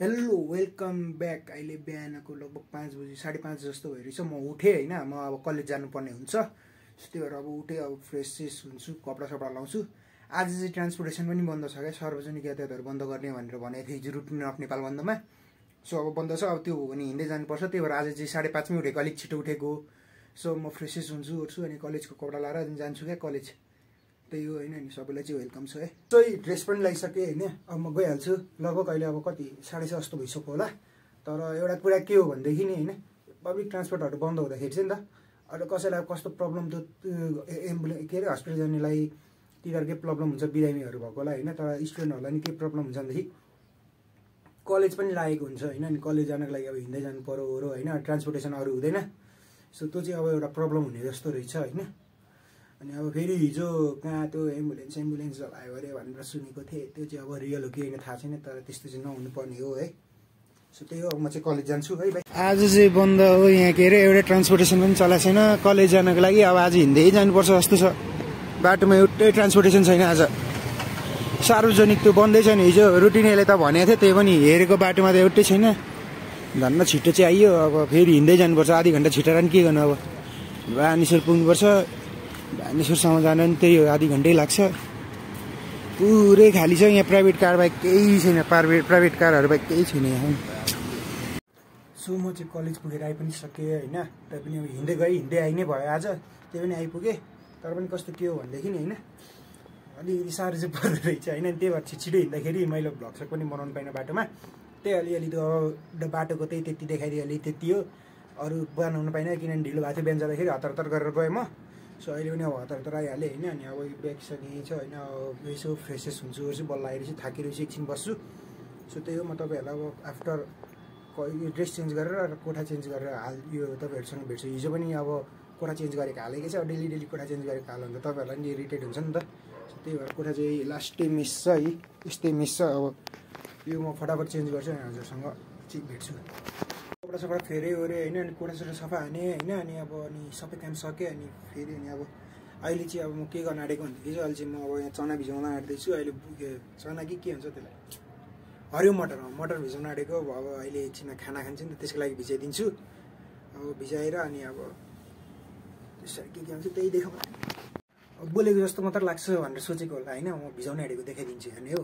Hello welcome back अहिले बिहानको लगभग पाँच बजी साढे पाँच जस्तो भइरहेछ। म उठेँ होइन म अब कलेज जानुपर्ने हुन्छ। त्यही भएर अब उठेँ अब फ्रेस सेस हुन्छु कपडा सपडा लाउँछु। आज चाहिँ ट्रान्सपोर्टेसन पनि बन्द छ क्या। सार्वजनिक यातायातहरू बन्द गर्ने भनेर भनेको थियो हिजो रुटिन अफ नेपाल बन्दमा। सो अब बन्द छ। अब त्यो हो भने हिँड्दै जानुपर्छ। त्यही भएर आज चाहिँ साढे पाँचमै उठेको अलिक छिटो उठेको। सो म फ्रेसेस हुन्छु उठ्छु अनि कलेजको कपडा लाएर जान्छु क्या कलेज। त्यही हो होइन नि सबैलाई चाहिँ वेलकम छ है। चाहिँ ड्रेस पनि लगाइसकेँ होइन। अब म गइहाल्छु। लगभग अहिले अब कति साढे छ जस्तो भइसक्यो होला। तर एउटा कुरा के हो भनेदेखि नि होइन पब्लिक ट्रान्सपोर्टहरू बन्द हुँदाखेरि चाहिँ नि त अहिले कसैलाई कस्तो प्रब्लम त एम्बुलेन्स के अरे हस्पिटल जानेलाई तिनीहरूकै प्रब्लम हुन्छ बिरामीहरू भएकोलाई होइन। तर स्टुडेन्टहरूलाई नि के प्रब्लम हुन्छ भनेदेखि कलेज पनि लागेको हुन्छ होइन अनि कलेज जानको लागि अब हिँड्दै जानु पऱ्यो ओरो होइन। ट्रान्सपोर्टेसन अरू हुँदैन। सो त्यो चाहिँ अब एउटा प्रब्लम हुने जस्तो रहेछ होइन। अनि अब फेरि हिजो कहाँ त्यो एम्बुलेन्स एम्बुलेन्स चलायो अरे भनेर सुनेको थिएँ। त्यो चाहिँ अब रियल हो कि होइन थाहा छैन तर त्यस्तो चाहिँ नहुनु पर्ने हो है। सो त्यही हो म चाहिँ कलेज जान्छु। है भाइ आज चाहिँ बन्द हो यहाँ के अरे एउटा ट्रान्सपोर्टेसन पनि चलाएको छैन। कलेज जानको लागि अब आज हिँड्दै जानुपर्छ जस्तो छ। बाटोमा एउटै ट्रान्सपोर्टेसन छैन आज। सार्वजनिक त्यो बन्दै छैन हिजो। रुटिनेले त भनेको थियो त्यही पनि हेरेको बाटोमा त एउटै छैन। धन्न छिटो चाहिँ आइयो। अब फेरि हिँड्दै जानुपर्छ। आधी घन्टा छिटेर नि के गर्नु अब? बानेश्वर पुग्नुपर्छ बानेश्वरसम्म जानु पनि त्यही हो आधी घन्टै लाग्छ। पुरै खाली छ यहाँ प्राइभेट कार बाहेक केही छैन प्राइभेट प्राइभेट कारहरू बाहेक केही छैन यहाँ। सो म चाहिँ कलेज पुगेर आइ पनि सकेँ होइन? तै पनि अब हिँड्दै गएँ हिँड्दै आइ नै भयो आज। त्यही पनि आइपुगेँ तर पनि कस्तो के हो भनेदेखि नि होइन? अलिअलि साह्रो चाहिँ पर्दो रहेछ होइन? त्यही भएर छिटो हिँड्दाखेरि मैले भ्लग सक पनि बनाउनु पाइनँ बाटोमा। त्यही अलिअलि बाटोको त्यही त्यति देखाइदियो अलि त्यति हो। अरू बनाउनु पाइनँ किनभने ढिलो भएको थियो बिहान जाँदाखेरि हतार हतार गरेर गएँ म। सो अहिले पनि अब हतार हतार आइहालेँ होइन अनि अब ब्यागसँग छ होइन अब यसो फ्रेसेस हुन्छु ओर्छु बल्ल आइरहेछु थाकिरहेछु एकछिन बस्छु। सो त्यही हो म तपाईँहरूलाई अब आफ्टर यो ड्रेस चेन्ज गरेर कोठा चेन्ज गरेर हाल यो तपाईँहरूसँग भेट्छु। हिजो पनि अब कोठा चेन्ज गरेको हालेकै छ डेली डेली कोठा चेन्ज गरेको हाल भने त तपाईँहरूलाई पनि इरिटेट हुन्छ नि त। त्यही भएर कोठा चाहिँ लास्टै मिस छ है यस्तै मिस छ। अब यो म फटाफट चेन्ज गर्छु अनि हजुरसँग चाहिँ भेट्छु। कपडा सपडा फेरै ओऱ्यो होइन अनि कोठा सोठा सफा हाने होइन अनि अब अनि सबै काम सकेँ अनि फेरि अनि अब अहिले चाहिँ अब म के गर्न आँटेको भनेदेखि चाहिँ अहिले चाहिँ म अब यहाँ चना भिजाउन आँट्दैछु अहिले चना कि के हुन्छ त्यसलाई? हरियो मटर मटर भिजाउन आँटेको अब अहिले एकछिनमा खाना खान्छु नि त त्यसको लागि भिजाइदिन्छु। अब भिजाएर अनि अब त्यसरी के के हुन्छ त्यही देखाउँ। बोलेको जस्तो मात्र लाग्छ भनेर सोचेको होला होइन? म भिजाउन आँटेको देखाइदिन्छु हेर्ने हो।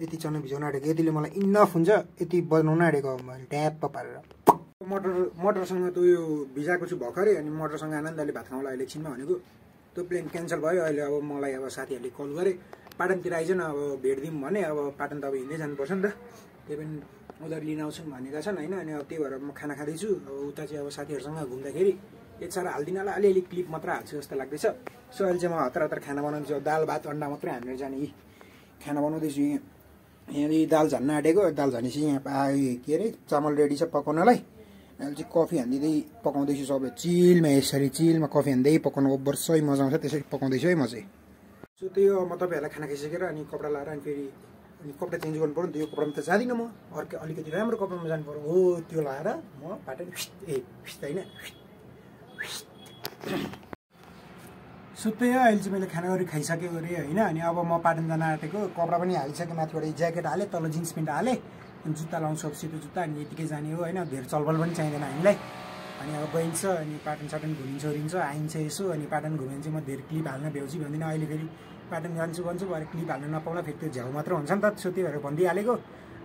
यति चना भिजाउन आँटेको यतिले मलाई इनफ हुन्छ यति बनाउन आँटेको ट्याप्प पारेर। मटर मटरसँग त यो भिजाएको छु भर्खरै अनि मटरसँग आनन्दले भात खाउँला अहिले एकछिनमा भनेको। त्यो प्लेन क्यान्सल भयो अहिले अब मलाई अब साथीहरूले कल गरे पाटनतिर आइज न अब भेटिदिउँ भने अब पाटन त अब हिँड्दै जानुपर्छ नि त। त्यही पनि उनीहरू लिन आउँछन् भनेका छन् होइन? अनि अब त्यही भएर म खाना खाँदैछु। अब उता चाहिँ अब साथीहरूसँग घुम्दाखेरि यति साह्रो हालिदिन होला अलिअलि क्लिप मात्र हाल्छु जस्तो लाग्दैछ। सो अहिले चाहिँ म हतार हतार खाना बनाउँदैछु दाल भात अन्डा मात्रै हानेर जाने यी खाना बनाउँदैछु यहाँ। यहाँ दाल झन्न आँटेको दाल झनेपछि यहाँ के अरे चामल रेडी छ पकाउनलाई। अहिले चाहिँ कफी हानिदिँदै पकाउँदैछु सबै। चिलमा यसरी चिलमा कफी हान्दै पकाउनु वर्षै मजा आउँछ त्यसरी पकाउँदैछु है म चाहिँ। सो हो म तपाईँहरूलाई खाना खाइसकेर अनि कपडा लाएर अनि फेरि अनि कपडा चेन्ज गर्नु पऱ्यो नि त यो कपडामा त जाँदिनँ म। अर्को अलिकति राम्रो कपडामा जानु पऱ्यो हो त्यो लाएर म बाटो ए होइन। सो त्यही हो अहिले चाहिँ मैले खाना गरी खाइसकेँ अरे होइन अनि अब म पाटन जान आँटेको कपडा पनि हालिसकेँ माथिबाट ज्याकेट हालेँ तल जिन्स पेन्ट हालेँ अनि जुत्ता लाउँछु सेतो जुत्ता अनि यतिकै जाने हो होइन धेरै चलबल पनि चाहिँदैन हामीलाई। अनि अब गइन्छ अनि पाटन साटन घुमिन्छ ओरिन्छ आइन्छ यसो अनि पाटन घुम्यो भने चाहिँ म धेरै क्लिप हाल्न भ्याउँछु भन्दिनँ अहिले फेरि। पाटन जान्छु भन्छु भरे क्लिप हाल्न नपाउँदा फेरि त्यो झ्याउ मात्र हुन्छ नि त सो त्यही भएर भनिदिइहालेको।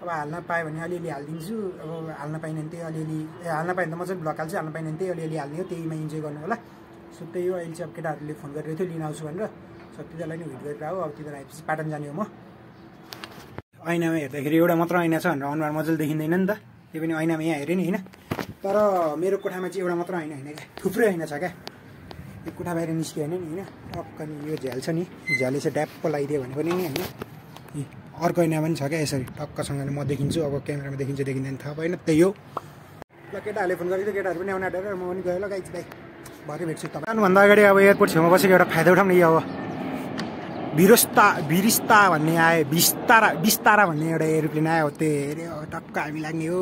अब हाल्न पाएँ भने अलिअलि हालिदिन्छु अब हाल्न पाइनँ भने त्यही अलिअलि हाल्न पाएँ भने त म चाहिँ ब्लक हाल्छु हाल्न पाइनँ भने त्यही अलिअलि हाल्ने हो त्यहीमा इन्जोय गर्नु होला। सो त्यही हो अहिले चाहिँ अब केटाहरूले फोन गरिरहेको थियो लिन आउँछु भनेर। सो तिनीहरूलाई नै वेट गरेर हो अब तिनीहरू आएपछि पाटन जाने हो म। ऐनामा हेर्दाखेरि एउटा मात्र ऐना छ भनेर अनुहार मजाले देखिँदैन नि त। त्यो पनि ऐनामा यहाँ हेरेँ नि होइन? तर मेरो कोठामा चाहिँ एउटा मात्र ऐना होइन क्या? थुप्रै ऐना छ क्या? यो कोठा बाहिर निस्क्यो होइन नि होइन? टक्क नि यो झ्याल छ नि। झ्याले चाहिँ ड्याप्प लगाइदियो भने पनि नि होइन? अर्को ऐना पनि छ क्या यसरी? टक्कसँगले म देखिन्छु अब क्यामेरामा देखिन्छ देखिँदैन थाहा भएन त्यही हो। ल केटाहरूले फोन गरेको केटाहरू पनि आउन आँटेर म पनि गएँ ल गाइज भाइ भरे भेट्छु तपाईँ जानुभन्दा अगाडि अब एयरपोर्ट छेउमा बसेको एउटा फाइदा उठाउँ न यो अब भिरोस्ता भिरिस्ता भन्ने आयो बिस्तारा बिस्तारा भन्ने एउटा एरोप्लेन आयो त्यो अरे टक्क हामी लाग्ने हो।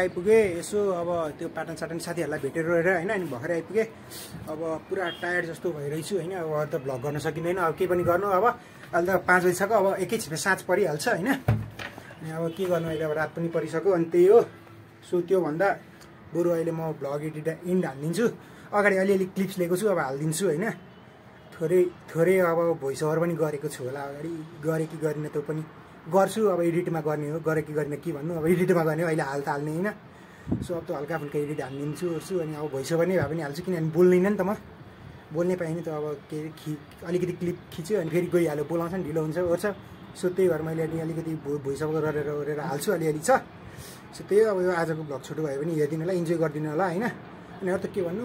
आइपुगेँ। यसो अब त्यो पाटन साटन साथीहरूलाई भेटेर रहेर होइन अनि भर्खरै आइपुगेँ। अब पुरा टायर्ड जस्तो भइरहेछु होइन अब त भ्लग गर्न सकिँदैन। अब केही पनि गर्नु अब अहिले त पाँच बजिसक्यो अब एकैछिनमा साँझ परिहाल्छ होइन। अनि अब के गर्नु अहिले अब रात पनि परिसक्यो अनि त्यही हो। सो त्योभन्दा बरु अहिले म भ्लग एडिट इन्ड हालिदिन्छु। अगाडि अलिअलि क्लिप्स लिएको छु अब हालिदिन्छु होइन। थोरै थोरै अब भोइस ओभर पनि गरेको छु होला अगाडि। गरेँ कि गरिनँ त्यो पनि। गर्छु अब एडिटमा गर्ने हो गरेँ कि गरिनँ के भन्नु? अब एडिटमा गर्ने हो अहिले हाल त हाल्ने होइन। सो अब त हल्का फुल्का एडिट हालिदिन्छु ओर्छु अनि अब भोइस ओभर नै भए पनि हाल्छु किनभने बोल्दैन नि त म। बोल्नै पाएँ नि त अब के अरे खि अलिकति क्लिप खिच्यो अनि फेरि गइहाल्यो बोलाउँछ नि ढिलो हुन्छ ओर्छ। सो त्यही भएर मैले अनि अलिकति भोइस ओभर गरेर गरेर हाल्छु अलिअलि छ। सो त्यही अब यो आजको भ्लग छोटो भयो भने हेरिदिनु होला इन्जोय गरिदिनु होला होइन? अनि अरू त के भन्नु?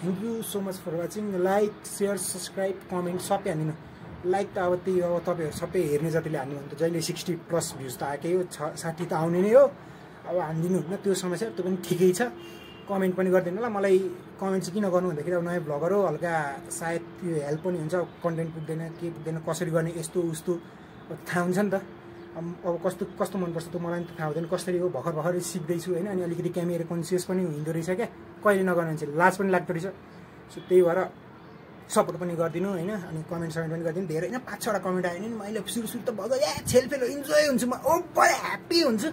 Thank you so much for watching like share subscribe comment सबै हानिदिनु। लाइक त अब त्यही अब तपाईँहरू सबै हेर्ने जतिले हान्नु भने त जहिले सिक्सटी प्लस भ्युज त आएकै हो छ साठी त आउने नै हो। अब हानिदिनु हुन्न त्यो समस्या त्यो पनि ठिकै छ। कमेन्ट पनि गरिदिनु होला। मलाई कमेन्ट चाहिँ किन गर्नु भन्दाखेरि अब नयाँ भ्लगर हो हल्का सायद त्यो हेल्प पनि हुन्छ कन्टेन्ट पुग्दैन के पुग्दैन कसरी गर्ने यस्तो उस्तो। थाहा हुन्छ नि त। अब कस्तो कस्तो मनपर्छ त मलाई पनि थाहा हुँदैन कसरी हो भर्खर भर्खर सिक्दैछु होइन अनि अलिकति क्यामेरा कन्सियस पनि हुँदो रहेछ क्या। कहिले नगर्नु मान्छे लाज पनि लाग्दो रहेछ। सो त्यही भएर सपोर्ट पनि गरिदिनु होइन? अनि कमेन्ट समेन्ट पनि गरिदिनु। धेरै होइन पाँच छवटा कमेन्ट आयो भने मैले सुरु सुरु त भयो ए छेलफेल इन्जोय हुन्छु म ओ बडा ह्याप्पी हुन्छु।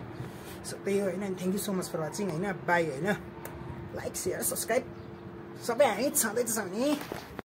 सो त्यही हो होइन? Thank you so much for watching होइन? बाई होइन? लाइक सेयर सब्सक्राइब सबै हामी छँदैछ नि।